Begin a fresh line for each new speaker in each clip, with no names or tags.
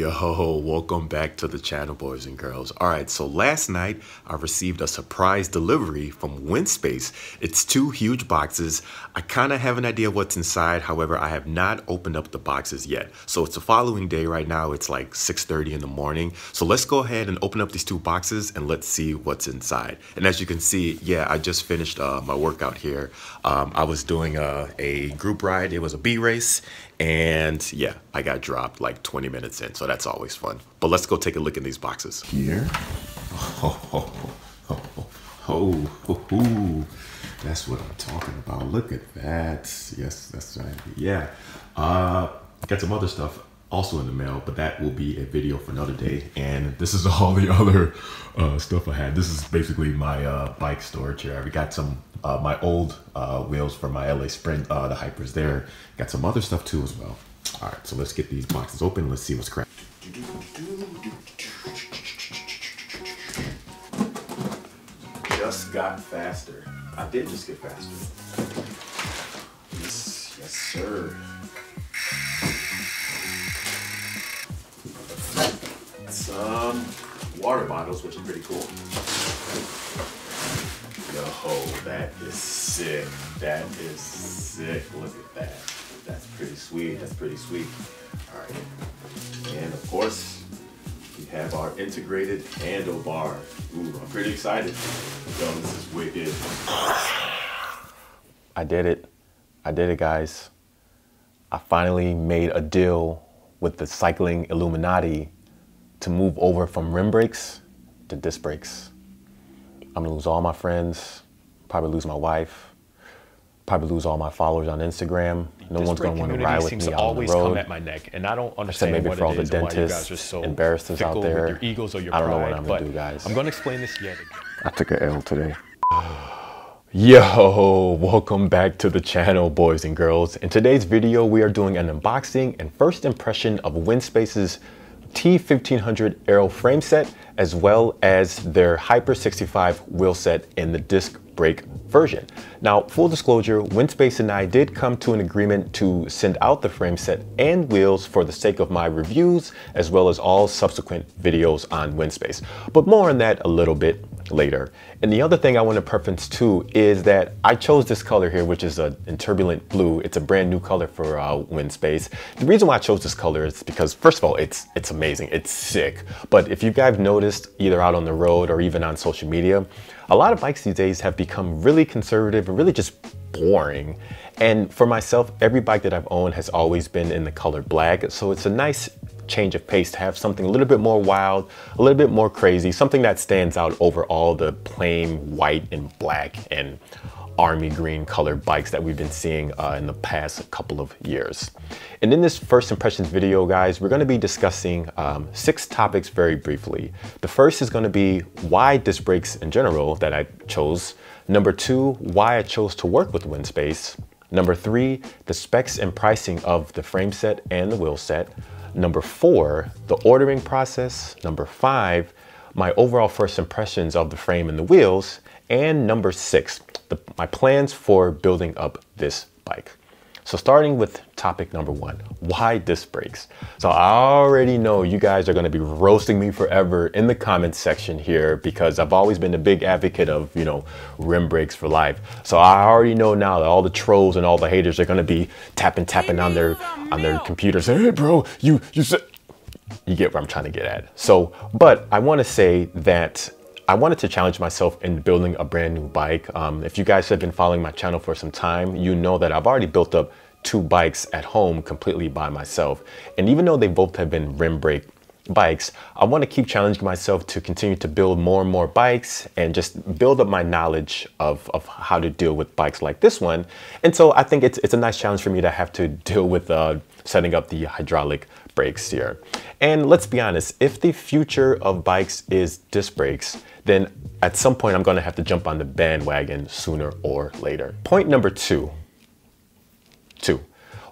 Yo, ho welcome back to the channel, boys and girls. All right, so last night I received a surprise delivery from WinSpace. It's two huge boxes. I kind of have an idea what's inside. However, I have not opened up the boxes yet. So it's the following day right now. It's like 6.30 in the morning. So let's go ahead and open up these two boxes and let's see what's inside. And as you can see, yeah, I just finished uh, my workout here. Um, I was doing a, a group ride. It was a B race and yeah, I got dropped like 20 minutes in, so that's always fun. But let's go take a look in these boxes. Here. Oh, oh, oh, oh, oh, oh, that's what I'm talking about. Look at that. Yes, that's right. Yeah. Uh, got some other stuff also in the mail, but that will be a video for another day. And this is all the other uh, stuff I had. This is basically my uh, bike storage here. I got some uh, my old uh, wheels for my Allez Sprint, uh, the Hypers there. Got some other stuff too as well. All right, so let's get these boxes open. Let's see what's crap. Just got faster. I did just get faster. Yes, yes, sir. Some water bottles, which is pretty cool. Yo, that is sick. That is sick. Look at that. That's pretty sweet. That's pretty sweet. All right. And of course, we have our integrated handlebar. Ooh, I'm pretty excited. Yo, this is wicked. I did it. I did it, guys. I finally made a deal with the cycling Illuminati to move over from rim brakes to disc brakes. I'm gonna lose all my friends, probably lose my wife, probably lose all my followers on Instagram. No one's gonna want to ride with me on the road.
Come at my neck, and I don't understand
maybe
what
for all
it
the
is and why you
dentists
guys so
and barristers out there.
With your egos or your
I don't know what I'm gonna do, guys.
I'm gonna explain this yet again.
I took a L today. Yo, welcome back to the channel, boys and girls. In today's video, we are doing an unboxing and first impression of WinSpace's T1500 Aero frame set, as well as their Hyper 65 wheel set in the disc brake version. Now, full disclosure, WinSpace and I did come to an agreement to send out the frame set and wheels for the sake of my reviews, as well as all subsequent videos on WinSpace. But more on that a little bit later. And the other thing I want to preference too is that I chose this color here, which is a turbulent blue. It's a brand new color for uh, WinSpace. The reason why I chose this color is because first of all, it's it's amazing, it's sick. But if you guys noticed either out on the road or even on social media, a lot of bikes these days have become really conservative and really just boring. And for myself, every bike that I've owned has always been in the color black. So it's a nice change of pace to have something a little bit more wild, a little bit more crazy, something that stands out over all the plain white and black and army green colored bikes that we've been seeing uh, in the past couple of years. And in this first impressions video, guys, we're gonna be discussing um, six topics very briefly. The first is gonna be why disc brakes in general that I chose. Number two, why I chose to work with WinSpace. Number three, the specs and pricing of the frame set and the wheel set. Number four, the ordering process. Number five, my overall first impressions of the frame and the wheels. And number six, the, my plans for building up this bike. So starting with topic number one, why disc brakes? So I already know you guys are gonna be roasting me forever in the comments section here because I've always been a big advocate of, you know, rim brakes for life. So I already know now that all the trolls and all the haters are gonna be tapping, tapping on their on their computers. Hey bro, you you said you get what I'm trying to get at. So, but I wanna say that I wanted to challenge myself in building a brand new bike. Um, if you guys have been following my channel for some time, you know that I've already built up two bikes at home completely by myself. And even though they both have been rim brake bikes, I want to keep challenging myself to continue to build more and more bikes and just build up my knowledge of, of how to deal with bikes like this one. And so I think it's, it's a nice challenge for me to have to deal with uh, setting up the hydraulic brakes here. And let's be honest, if the future of bikes is disc brakes, then at some point I'm gonna have to jump on the bandwagon sooner or later. Point number two, two,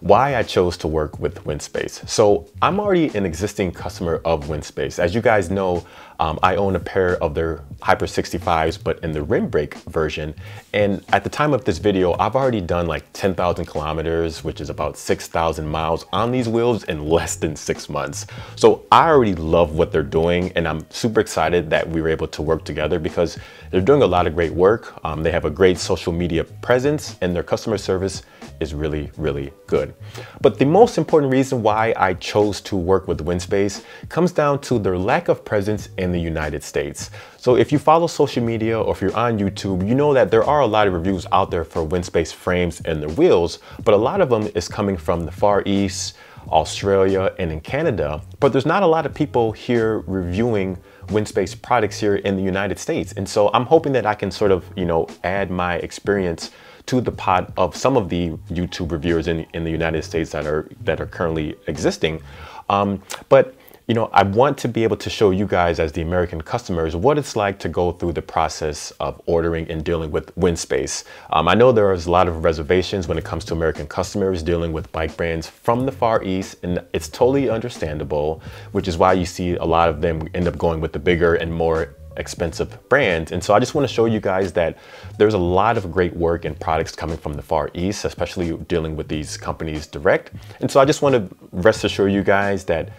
why I chose to work with WinSpace. So I'm already an existing customer of WinSpace. As you guys know, um, I own a pair of their Hyper 65s, but in the rim brake version. And at the time of this video, I've already done like 10,000 kilometers, which is about 6,000 miles on these wheels in less than six months. So I already love what they're doing and I'm super excited that we were able to work together because they're doing a lot of great work. Um, they have a great social media presence and their customer service is really, really good. But the most important reason why I chose to work with WinSpace comes down to their lack of presence in the United States. So if you follow social media or if you're on YouTube, you know that there are a lot of reviews out there for WinSpace frames and their wheels, but a lot of them is coming from the Far East, Australia, and in Canada. But there's not a lot of people here reviewing WinSpace products here in the United States. And so I'm hoping that I can sort of, you know, add my experience to the pot of some of the YouTube reviewers in, in the United States that are that are currently existing. Um, but you know, I want to be able to show you guys as the American customers what it's like to go through the process of ordering and dealing with WinSpace. Um, I know there is a lot of reservations when it comes to American customers dealing with bike brands from the Far East, and it's totally understandable, which is why you see a lot of them end up going with the bigger and more expensive brands. And so I just want to show you guys that there's a lot of great work and products coming from the Far East, especially dealing with these companies direct. And so I just want to rest assure you guys that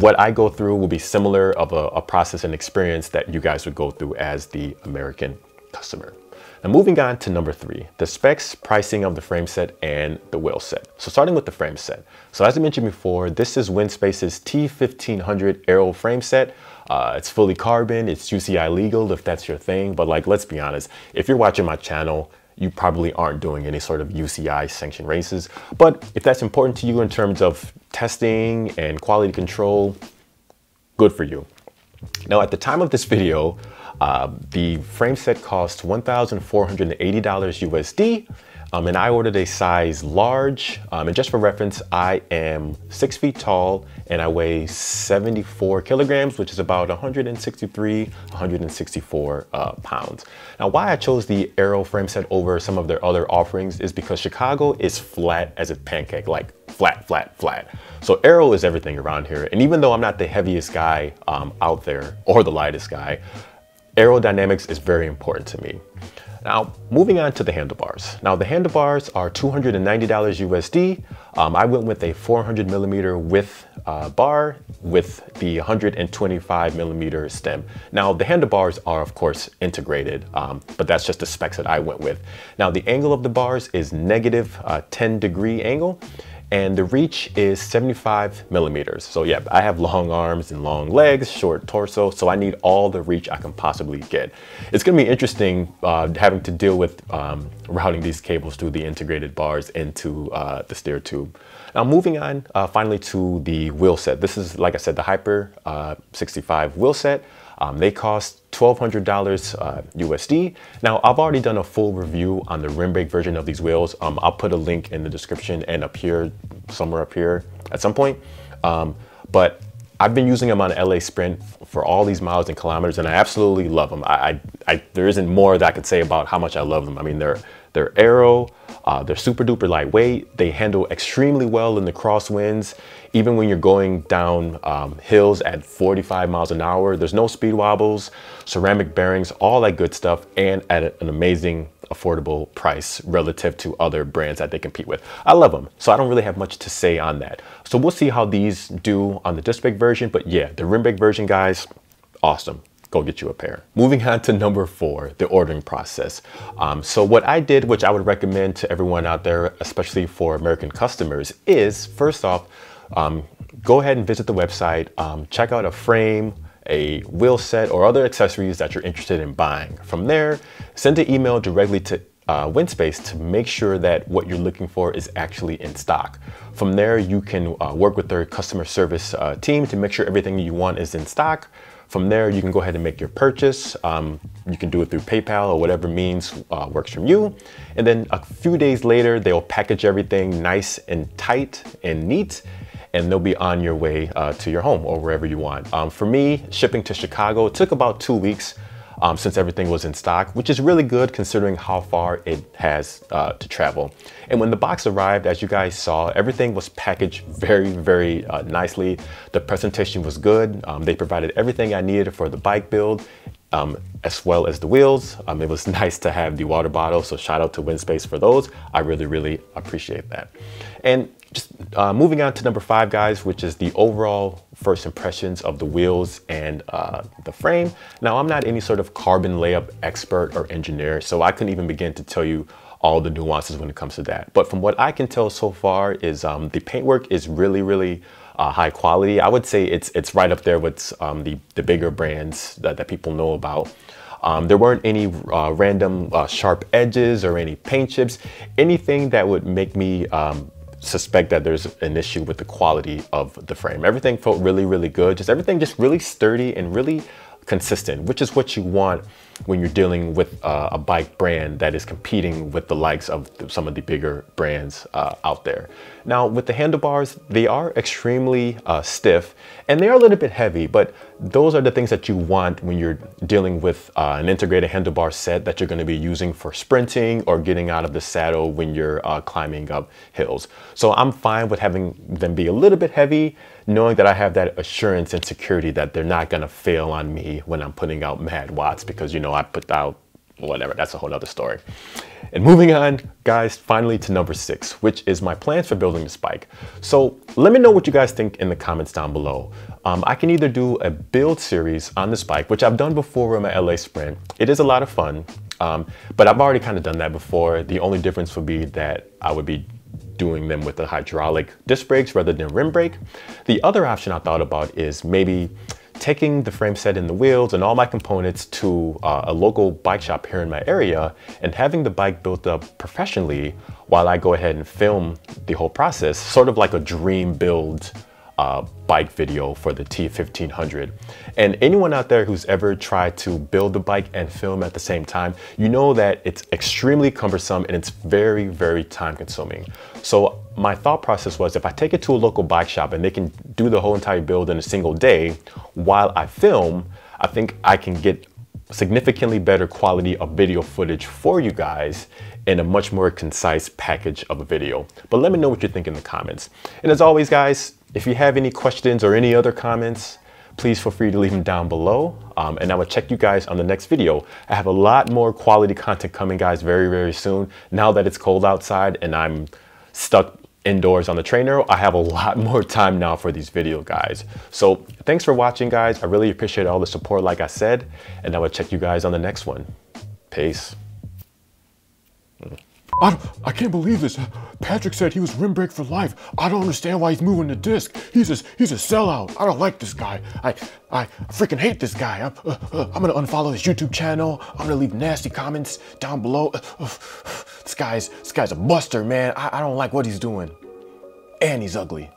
what I go through will be similar of a, a process and experience that you guys would go through as the American customer. Now moving on to number three, the specs, pricing of the frame set and the wheel set. So starting with the frame set. So as I mentioned before, this is WinSpace's T1500 Aero frame set. Uh, it's fully carbon, it's UCI legal if that's your thing. But like, let's be honest, if you're watching my channel, you probably aren't doing any sort of UCI sanctioned races. But if that's important to you in terms of testing and quality control, good for you. Now, at the time of this video, uh, the frame set costs $1,480 USD. Um, and I ordered a size large. Um, and just for reference, I am six feet tall and I weigh 74 kilograms, which is about 163, 164 uh, pounds. Now, why I chose the Aero frame set over some of their other offerings is because Chicago is flat as a pancake, like flat, flat, flat. So Aero is everything around here. And even though I'm not the heaviest guy um, out there or the lightest guy, aerodynamics is very important to me. Now, moving on to the handlebars. Now, the handlebars are $290 USD. Um, I went with a 400 millimeter width uh, bar with the 125 millimeter stem. Now, the handlebars are, of course, integrated, um, but that's just the specs that I went with. Now, the angle of the bars is negative uh, 10 degree angle and the reach is 75 millimeters. So yeah, I have long arms and long legs, short torso, so I need all the reach I can possibly get. It's gonna be interesting uh, having to deal with um, routing these cables through the integrated bars into uh, the steer tube. Now moving on uh, finally to the wheel set. This is, like I said, the Hyper uh, 65 wheel set. Um, they cost $1,200 uh, USD. Now, I've already done a full review on the rim brake version of these wheels. Um, I'll put a link in the description and up here, somewhere up here at some point. Um, but I've been using them on Allez Sprint for all these miles and kilometers, and I absolutely love them. I, I, I, there isn't more that I could say about how much I love them. I mean, they're they're aero, uh, they're super duper lightweight. They handle extremely well in the crosswinds. Even when you're going down um, hills at 45 miles an hour, there's no speed wobbles, ceramic bearings, all that good stuff, and at an amazing affordable price relative to other brands that they compete with. I love them, so I don't really have much to say on that. So we'll see how these do on the disc brake version, but yeah, the rim brake version, guys, awesome go get you a pair. Moving on to number four, the ordering process. Um, so what I did, which I would recommend to everyone out there, especially for American customers, is first off, um, go ahead and visit the website, um, check out a frame, a wheel set, or other accessories that you're interested in buying. From there, send an email directly to uh, WinSpace to make sure that what you're looking for is actually in stock. From there, you can uh, work with their customer service uh, team to make sure everything you want is in stock. From there, you can go ahead and make your purchase. Um, you can do it through PayPal or whatever means uh, works from you. And then a few days later, they'll package everything nice and tight and neat and they'll be on your way uh, to your home or wherever you want. Um, for me, shipping to Chicago, took about two weeks. um, since everything was in stock, which is really good considering how far it has uh, to travel. And when the box arrived, as you guys saw, everything was packaged very, very uh, nicely. The presentation was good. Um, they provided everything I needed for the bike build. Um, as well as the wheels. Um, it was nice to have the water bottle, so shout out to Winspace for those. I really, really appreciate that. And just uh, moving on to number five, guys, which is the overall first impressions of the wheels and uh, the frame. Now, I'm not any sort of carbon layup expert or engineer, so I couldn't even begin to tell you all the nuances when it comes to that. But from what I can tell so far is um, the paintwork is really, really uh, high quality. I would say it's it's right up there with um, the, the bigger brands that, that people know about. Um, there weren't any uh, random uh, sharp edges or any paint chips, anything that would make me um, suspect that there's an issue with the quality of the frame. Everything felt really, really good. Just everything just really sturdy and really consistent, which is what you want when you're dealing with uh, a bike brand that is competing with the likes of some of the bigger brands uh, out there. Now with the handlebars, they are extremely uh, stiff and they are a little bit heavy, but those are the things that you want when you're dealing with uh, an integrated handlebar set that you're gonna be using for sprinting or getting out of the saddle when you're uh, climbing up hills. So I'm fine with having them be a little bit heavy, knowing that I have that assurance and security that they're not gonna fail on me when I'm putting out mad watts because you know I put out whatever, that's a whole other story. And moving on, guys, finally to number six, which is my plans for building this bike. So let me know what you guys think in the comments down below. Um, I can either do a build series on this bike, which I've done before with my Allez Sprint. It is a lot of fun, um, but I've already kind of done that before. The only difference would be that I would be doing them with the hydraulic disc brakes rather than rim brake. The other option I thought about is maybe taking the frame set and the wheels and all my components to uh, a local bike shop here in my area and having the bike built up professionally while I go ahead and film the whole process, sort of like a dream build uh, bike video for the T1500. And anyone out there who's ever tried to build the bike and film at the same time, you know that it's extremely cumbersome and it's very, very time consuming. So my thought process was if I take it to a local bike shop and they can do the whole entire build in a single day while I film, I think I can get significantly better quality of video footage for you guys in a much more concise package of a video. But let me know what you think in the comments. And as always, guys, if you have any questions or any other comments, please feel free to leave them down below. Um, and I will check you guys on the next video. I have a lot more quality content coming guys very, very soon. Now that it's cold outside and I'm stuck indoors on the trainer, I have a lot more time now for these video guys. So thanks for watching guys. I really appreciate all the support like I said, and I will check you guys on the next one. Peace.
I, I can't believe this. Patrick said he was rim brake for life. I don't understand why he's moving the disc. He's a, he's a sellout. I don't like this guy. I, I freaking hate this guy. I'm, uh, uh, I'm gonna unfollow his YouTube channel. I'm gonna leave nasty comments down below. Uh, uh this guy's, this guy's a buster, man. I, I don't like what he's doing. And he's ugly.